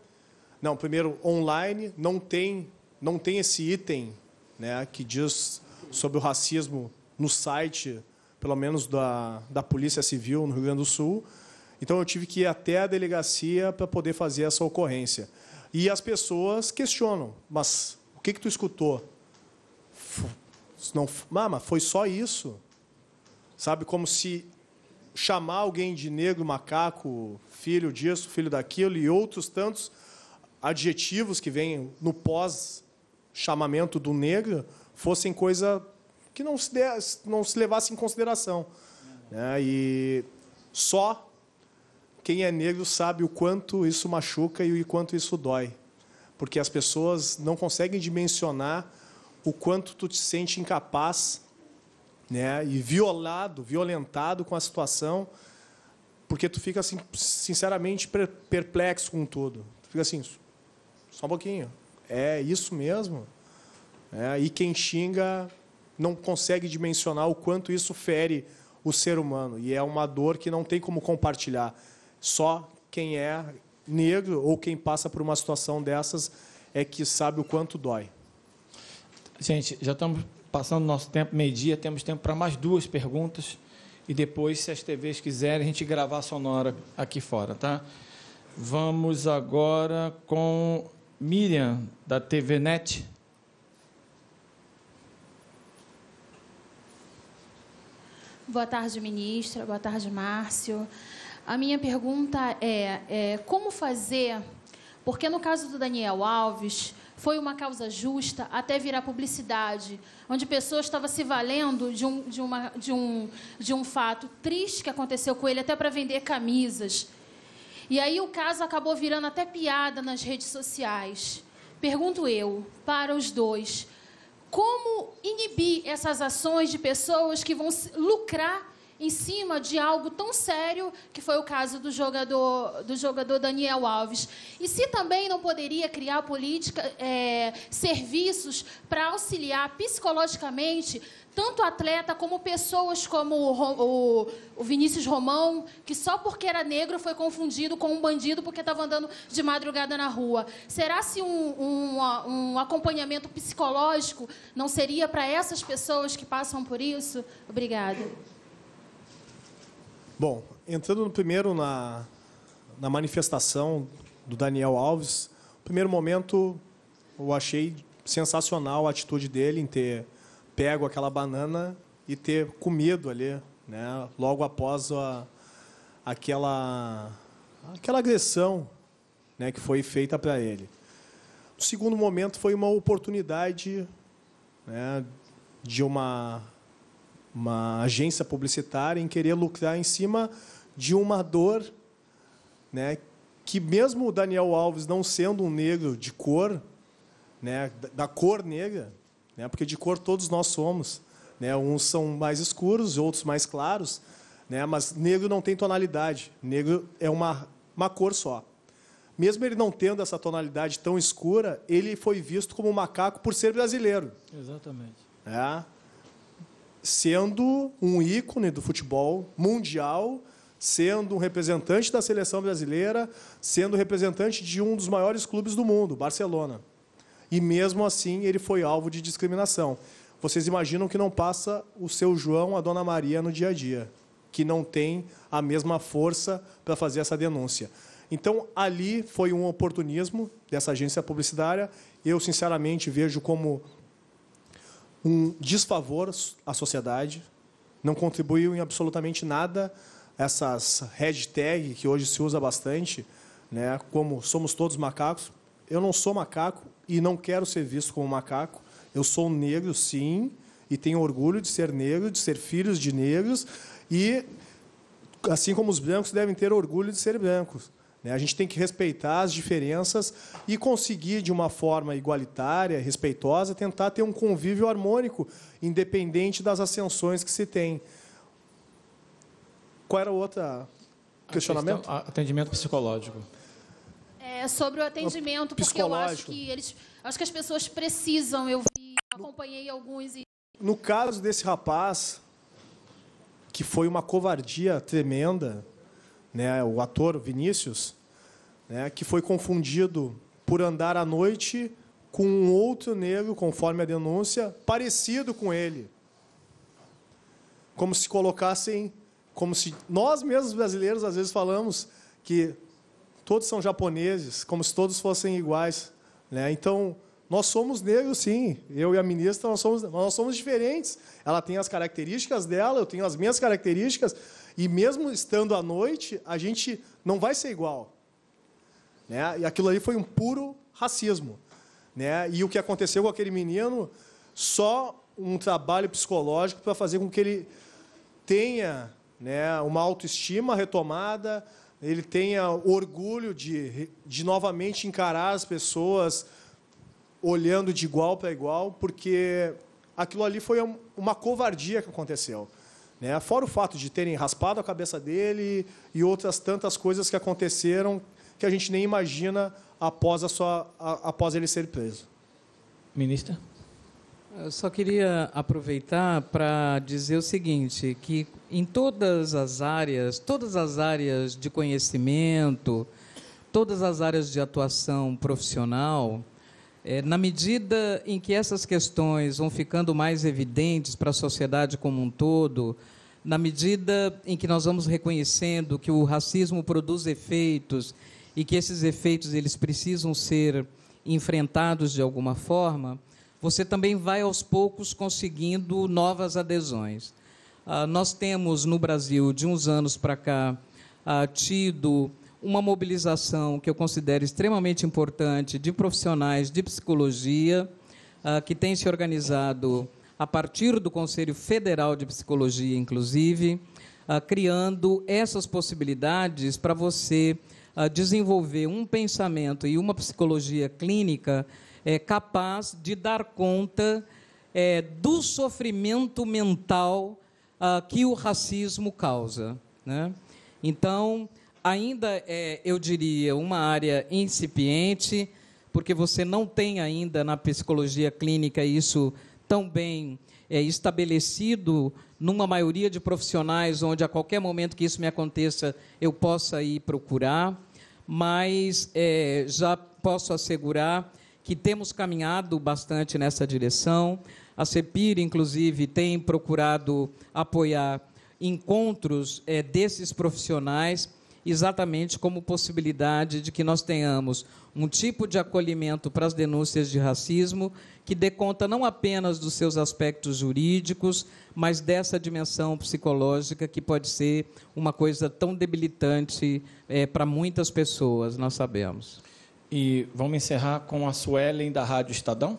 não, primeiro online, não tem, não tem esse item né, que diz sobre o racismo no site, pelo menos da, da Polícia Civil no Rio Grande do Sul. Então eu tive que ir até a delegacia para poder fazer essa ocorrência. E as pessoas questionam, mas que que tu escutou? Não, mama, foi só isso. Sabe como se chamar alguém de negro, macaco, filho disso, filho daquilo e outros tantos adjetivos que vêm no pós chamamento do negro fossem coisa que não se, não se levasse em consideração. Né? E só quem é negro sabe o quanto isso machuca e o quanto isso dói. Porque as pessoas não conseguem dimensionar o quanto tu te sente incapaz né? e violado, violentado com a situação, porque tu fica, assim, sinceramente, perplexo com tudo. Tu fica assim, só um pouquinho. É isso mesmo? É, e quem xinga não consegue dimensionar o quanto isso fere o ser humano. E é uma dor que não tem como compartilhar. Só quem é negro ou quem passa por uma situação dessas é que sabe o quanto dói. Gente, já estamos passando nosso tempo, meio-dia, temos tempo para mais duas perguntas. E depois, se as TVs quiserem, a gente gravar a sonora aqui fora, tá? Vamos agora com Miriam, da TV Net. Boa tarde, ministra. Boa tarde, Márcio. A minha pergunta é, é, como fazer, porque no caso do Daniel Alves, foi uma causa justa até virar publicidade, onde pessoas estavam se valendo de um, de, uma, de, um, de um fato triste que aconteceu com ele, até para vender camisas. E aí o caso acabou virando até piada nas redes sociais. Pergunto eu, para os dois, como inibir essas ações de pessoas que vão lucrar em cima de algo tão sério que foi o caso do jogador, do jogador Daniel Alves. E se também não poderia criar política, é, serviços para auxiliar psicologicamente tanto atleta como pessoas como o, o, o, Vinícius Romão, que só porque era negro foi confundido com um bandido porque estava andando de madrugada na rua. Será se um, um, um acompanhamento psicológico não seria para essas pessoas que passam por isso? Obrigada. Bom, entrando no primeiro na, na manifestação do Daniel Alves, primeiro momento eu achei sensacional a atitude dele em ter pego aquela banana e ter comido ali, né, logo após a, aquela, aquela agressão né, que foi feita para ele. O segundo momento foi uma oportunidade né, de uma uma agência publicitária em querer lucrar em cima de uma dor, né, que mesmo o Daniel Alves não sendo um negro de cor, né, da cor negra, né, porque de cor todos nós somos, né, uns são mais escuros, outros mais claros, né, mas negro não tem tonalidade, negro é uma uma cor só. Mesmo ele não tendo essa tonalidade tão escura, ele foi visto como macaco por ser brasileiro. Exatamente. É sendo um ícone do futebol mundial, sendo um representante da seleção brasileira, sendo representante de um dos maiores clubes do mundo, Barcelona. E mesmo assim ele foi alvo de discriminação. Vocês imaginam que não passa o seu João, a Dona Maria no dia a dia, que não tem a mesma força para fazer essa denúncia. Então, ali foi um oportunismo dessa agência publicitária. Eu, sinceramente, vejo como um desfavor à sociedade, não contribuiu em absolutamente nada essas hashtag que hoje se usa bastante, né, como somos todos macacos. Eu não sou macaco e não quero ser visto como macaco. Eu sou negro, sim, e tenho orgulho de ser negro, de ser filhos de negros e assim como os brancos devem ter orgulho de ser brancos. Né? A gente tem que respeitar as diferenças e conseguir, de uma forma igualitária, respeitosa, tentar ter um convívio harmônico, independente das ascensões que se tem. Qual era o outro questionamento? Questão, atendimento psicológico. É sobre o atendimento, porque eu acho que eles, acho que as pessoas precisam. Eu vi, acompanhei alguns e no caso desse rapaz, que foi uma covardia tremenda, né, o ator Vinícius, né, que foi confundido por andar à noite com um outro negro, conforme a denúncia, parecido com ele. Como se colocassem, como se nós mesmos brasileiros às vezes falamos que todos são japoneses, como se todos fossem iguais, né? Então, nós somos negros, sim. Eu e a ministra, nós somos, nós somos diferentes. Ela tem as características dela, eu tenho as minhas características, e mesmo estando à noite, a gente não vai ser igual. Né? E aquilo ali foi um puro racismo. Né? E o que aconteceu com aquele menino, só um trabalho psicológico para fazer com que ele tenha né, uma autoestima retomada, ele tenha orgulho de, de novamente encarar as pessoas olhando de igual para igual, porque aquilo ali foi uma covardia que aconteceu. Né? Fora o fato de terem raspado a cabeça dele e outras tantas coisas que aconteceram que a gente nem imagina após, a sua, a, após ele ser preso. Ministra? Eu só queria aproveitar para dizer o seguinte, que em todas as áreas, todas as áreas de conhecimento, todas as áreas de atuação profissional, é, na medida em que essas questões vão ficando mais evidentes para a sociedade como um todo, na medida em que nós vamos reconhecendo que o racismo produz efeitos e que esses efeitos eles precisam ser enfrentados de alguma forma, você também vai aos poucos conseguindo novas adesões. Ah, nós temos no Brasil, de uns anos para cá, ah, tido uma mobilização que eu considero extremamente importante de profissionais de psicologia, uh, que tem se organizado a partir do Conselho Federal de Psicologia, inclusive, criando essas possibilidades para você desenvolver um pensamento e uma psicologia clínica é, capaz de dar conta é, do sofrimento mental ah, que o racismo causa. Né? Então, ainda é, eu diria, uma área incipiente, porque você não tem ainda na psicologia clínica isso tão bem é, estabelecido numa maioria de profissionais, onde a qualquer momento que isso me aconteça, eu possa ir procurar, mas é, já posso assegurar que temos caminhado bastante nessa direção. A CEPIR, inclusive, tem procurado apoiar encontros é, desses profissionais, exatamente como possibilidade de que nós tenhamos um tipo de acolhimento para as denúncias de racismo que dê conta não apenas dos seus aspectos jurídicos, mas dessa dimensão psicológica que pode ser uma coisa tão debilitante é, para muitas pessoas, nós sabemos. E vamos encerrar com a Suelen da Rádio Estadão?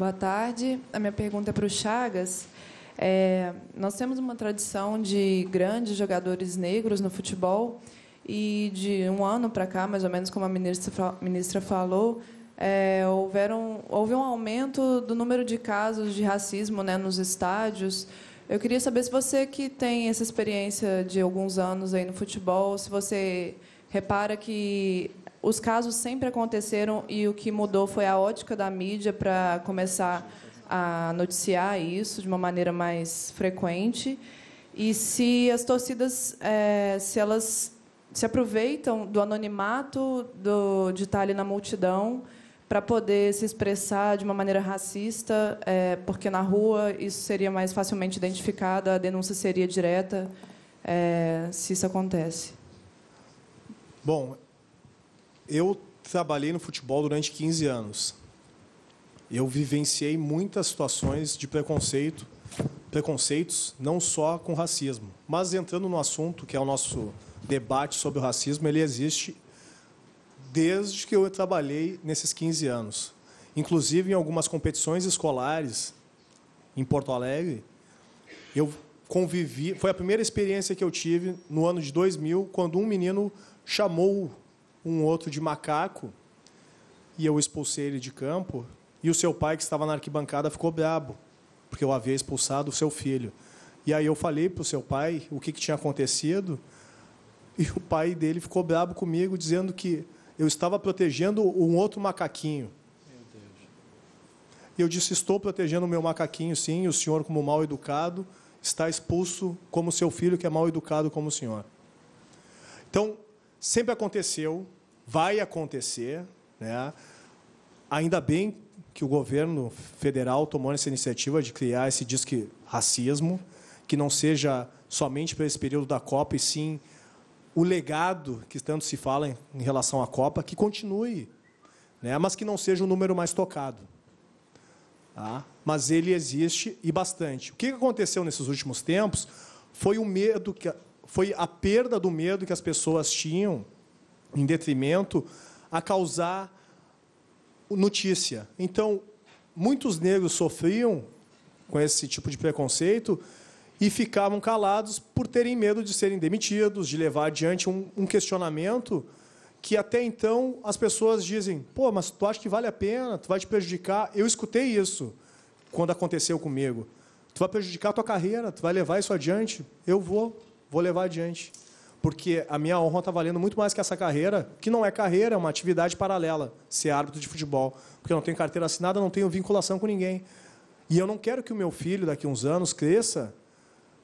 Boa tarde. A minha pergunta é para o Chagas. É, nós temos uma tradição de grandes jogadores negros no futebol e de um ano para cá, mais ou menos como a ministra, ministra falou, é, houveram, houve um aumento do número de casos de racismo né, nos estádios. Eu queria saber se você que tem essa experiência de alguns anos aí no futebol, se você repara que os casos sempre aconteceram e o que mudou foi a ótica da mídia para começar a noticiar isso de uma maneira mais frequente e se as torcidas é, se elas se aproveitam do anonimato do, de estar ali na multidão para poder se expressar de uma maneira racista, é, porque na rua isso seria mais facilmente identificado, a denúncia seria direta, é, se isso acontece. Bom, eu trabalhei no futebol durante 15 anos. Eu vivenciei muitas situações de preconceito, preconceitos, não só com racismo. Mas entrando no assunto que é o nosso debate sobre o racismo, ele existe desde que eu trabalhei nesses 15 anos. Inclusive em algumas competições escolares em Porto Alegre, eu convivi, foi a primeira experiência que eu tive no ano de 2000, quando um menino chamou um outro de macaco e eu expulsei ele de campo. E o seu pai, que estava na arquibancada, ficou brabo, porque eu havia expulsado o seu filho. E aí eu falei para o seu pai o que, que tinha acontecido, e o pai dele ficou brabo comigo, dizendo que eu estava protegendo um outro macaquinho. E eu disse: Estou protegendo o meu macaquinho, sim, o senhor, como mal educado, está expulso como seu filho, que é mal educado como o senhor. Então, sempre aconteceu, vai acontecer. Né? Ainda bem que o governo federal tomou essa iniciativa de criar esse disque racismo, que não seja somente para esse período da Copa, e sim o legado que tanto se fala em, relação à Copa, que continue, né? mas que não seja o número mais tocado. Tá? Mas ele existe e bastante. O que aconteceu nesses últimos tempos foi o medo que foi a perda do medo que as pessoas tinham, em detrimento a causar notícia. Então, muitos negros sofriam com esse tipo de preconceito e ficavam calados por terem medo de serem demitidos, de levar adiante um, um questionamento que até então as pessoas dizem: pô, mas tu acha que vale a pena? Tu vai te prejudicar? Eu escutei isso quando aconteceu comigo. Tu vai prejudicar a tua carreira, tu vai levar isso adiante? Eu vou vou levar adiante. Porque a minha honra está valendo muito mais que essa carreira, que não é carreira, é uma atividade paralela, ser árbitro de futebol. Porque eu não tenho carteira assinada, não tenho vinculação com ninguém. E eu não quero que o meu filho, daqui a uns anos, cresça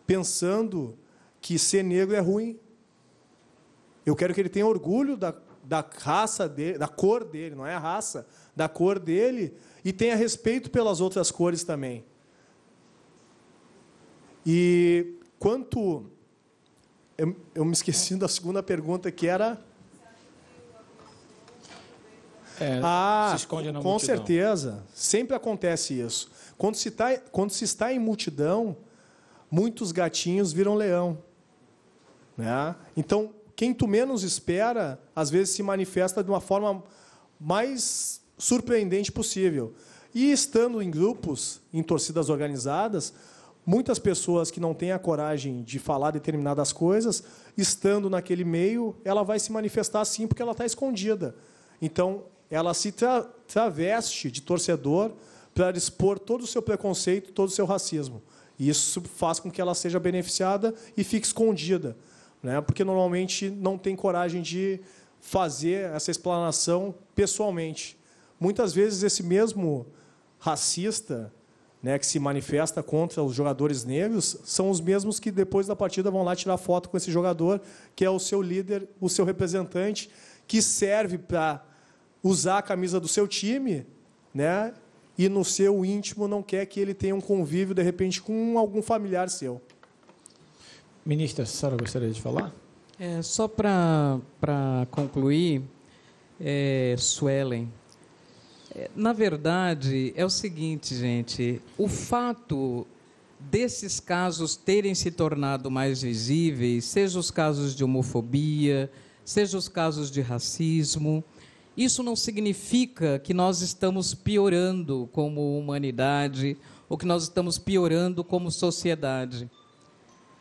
pensando que ser negro é ruim. Eu quero que ele tenha orgulho da, da raça dele, da cor dele, não é a raça, da cor dele, e tenha respeito pelas outras cores também. E quanto eu, eu me esqueci da segunda pergunta, que era. É, ah, se esconde na com multidão. certeza. Sempre acontece isso. Quando se, tá, quando se está em multidão, muitos gatinhos viram leão. Né? Então, quem tu menos espera, às vezes se manifesta de uma forma mais surpreendente possível. E estando em grupos, em torcidas organizadas, muitas pessoas que não têm a coragem de falar determinadas coisas, estando naquele meio, ela vai se manifestar assim porque ela está escondida. Então, ela se tra traveste de torcedor para expor todo o seu preconceito, todo o seu racismo. E isso faz com que ela seja beneficiada e fique escondida, né? porque normalmente não tem coragem de fazer essa explanação pessoalmente. Muitas vezes, esse mesmo racista né, que se manifesta contra os jogadores negros são os mesmos que, depois da partida, vão lá tirar foto com esse jogador, que é o seu líder, o seu representante, que serve para usar a camisa do seu time né, e, no seu íntimo, não quer que ele tenha um convívio, de repente, com algum familiar seu. Ministra, a senhora gostaria de falar? É, só para concluir, é, Suelen, na verdade, é o seguinte, gente: o fato desses casos terem se tornado mais visíveis, seja os casos de homofobia, seja os casos de racismo, isso não significa que nós estamos piorando como humanidade ou que nós estamos piorando como sociedade.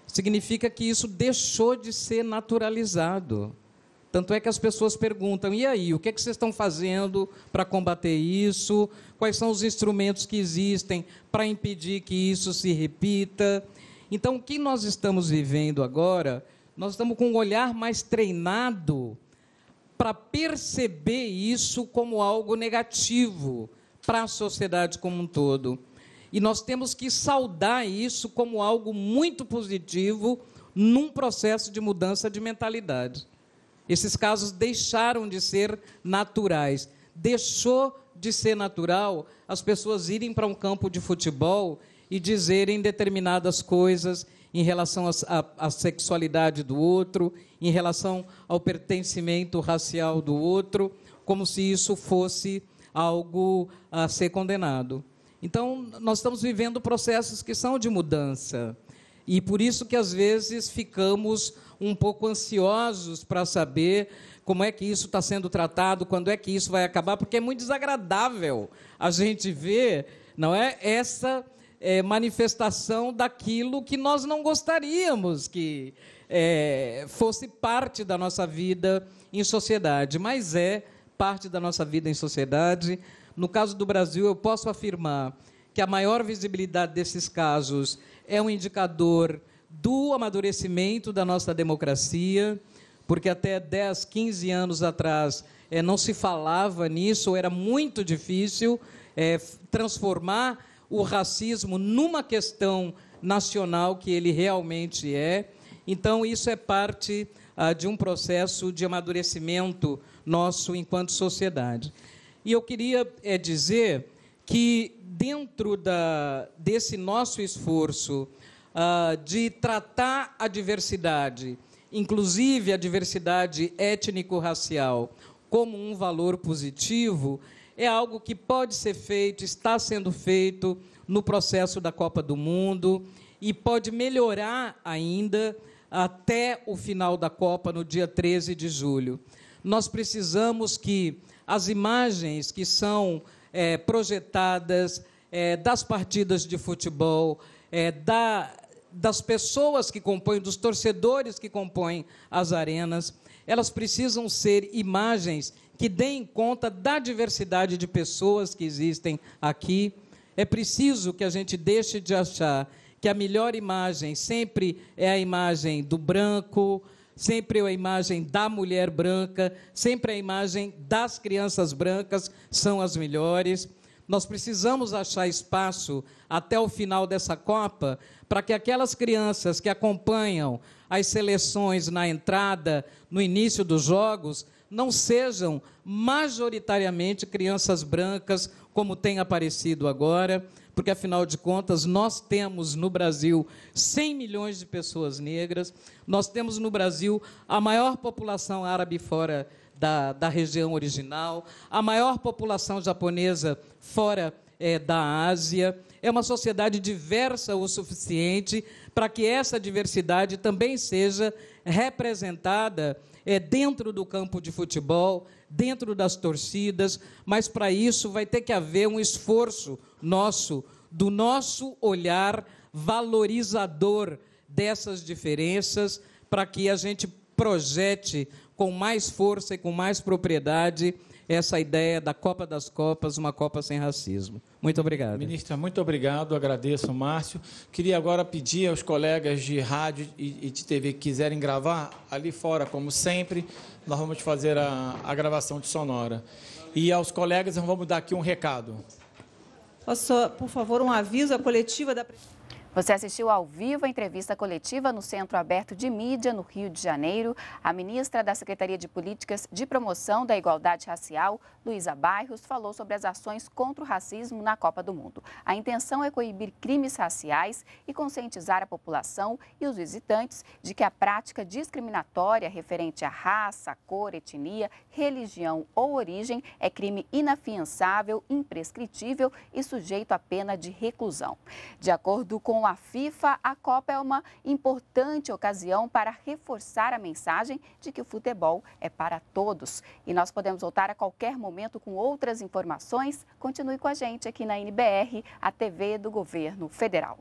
Significa que isso deixou de ser naturalizado. Tanto é que as pessoas perguntam: e aí, o que, é que vocês estão fazendo para combater isso? Quais são os instrumentos que existem para impedir que isso se repita? Então, o que nós estamos vivendo agora, nós estamos com um olhar mais treinado para perceber isso como algo negativo para a sociedade como um todo. E nós temos que saudar isso como algo muito positivo num processo de mudança de mentalidade. Esses casos deixaram de ser naturais. Deixou de ser natural as pessoas irem para um campo de futebol e dizerem determinadas coisas em relação à sexualidade do outro, em relação ao pertencimento racial do outro, como se isso fosse algo a ser condenado. Então, nós estamos vivendo processos que são de mudança. E por isso que às vezes ficamos um pouco ansiosos para saber como é que isso está sendo tratado, quando é que isso vai acabar, porque é muito desagradável a gente ver, não é, essa é, manifestação daquilo que nós não gostaríamos que é, fosse parte da nossa vida em sociedade, mas é parte da nossa vida em sociedade. No caso do Brasil, eu posso afirmar que a maior visibilidade desses casos é um indicador do amadurecimento da nossa democracia, porque até 10, 15 anos atrás é, não se falava nisso, era muito difícil é, transformar o racismo numa questão nacional que ele realmente é. Então, isso é parte ah, de um processo de amadurecimento nosso enquanto sociedade. E eu queria é, dizer que, dentro da, desse nosso esforço uh, de tratar a diversidade, inclusive a diversidade étnico-racial, como um valor positivo, é algo que pode ser feito, está sendo feito no processo da Copa do Mundo e pode melhorar ainda até o final da Copa, no dia 13 de julho. Nós precisamos que as imagens que são é, projetadas é, das partidas de futebol, é, da, das pessoas que compõem, dos torcedores que compõem as arenas, elas precisam ser imagens que deem conta da diversidade de pessoas que existem aqui. É preciso que a gente deixe de achar que a melhor imagem sempre é a imagem do branco, sempre a imagem da mulher branca, sempre a imagem das crianças brancas são as melhores. Nós precisamos achar espaço até o final dessa Copa para que aquelas crianças que acompanham as seleções na entrada, no início dos jogos, não sejam majoritariamente crianças brancas, como tem aparecido agora, porque afinal de contas nós temos no Brasil 100 milhões de pessoas negras, nós temos no Brasil a maior população árabe fora da, da região original, a maior população japonesa fora é, da Ásia. É uma sociedade diversa o suficiente para que essa diversidade também seja representada é, dentro do campo de futebol, dentro das torcidas, mas para isso vai ter que haver um esforço nosso do nosso olhar valorizador dessas diferenças, para que a gente projete com mais força e com mais propriedade essa ideia da Copa das Copas, uma Copa sem racismo. Muito obrigado. Ministra, muito obrigado, agradeço, Márcio. Queria agora pedir aos colegas de rádio e de TV que quiserem gravar, ali fora, como sempre, nós vamos fazer a, a gravação de sonora. E aos colegas, vamos dar aqui um recado. Posso, por favor, um aviso à coletiva da você assistiu ao vivo a entrevista coletiva no Centro Aberto de Mídia, no Rio de Janeiro. A ministra da Secretaria de Políticas de Promoção da Igualdade Racial, Luísa Bairros, falou sobre as ações contra o racismo na Copa do Mundo. A intenção é coibir crimes raciais e conscientizar a população e os visitantes de que a prática discriminatória referente à raça, cor, etnia, religião ou origem é crime inafiançável, imprescritível e sujeito à pena de reclusão. De acordo com a FIFA, a Copa é uma importante ocasião para reforçar a mensagem de que o futebol é para todos. E nós podemos voltar a qualquer momento com outras informações. Continue com a gente aqui na NBR, a TV do Governo Federal.